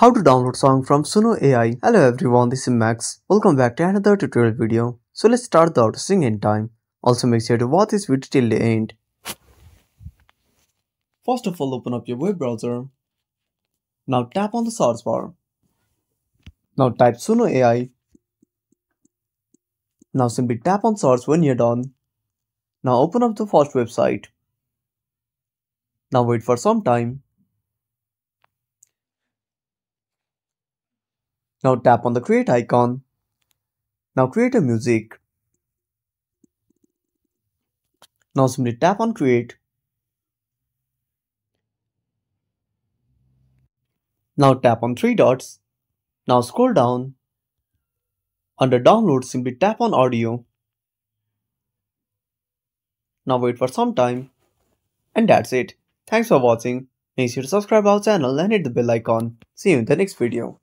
How to download song from Suno AI. Hello everyone, this is Max. Welcome back to another tutorial video. So let's start the auto sing in time. Also make sure to watch this video till the end. First of all, open up your web browser. Now tap on the search bar. Now type Suno AI. Now simply tap on search when you're done. Now open up the first website. Now wait for some time. Now tap on the create icon. Now create a music. Now simply tap on create. Now tap on three dots. Now scroll down. Under download simply tap on audio. Now wait for some time. And that's it. Thanks for watching. Make sure to subscribe our channel and hit the bell icon. See you in the next video.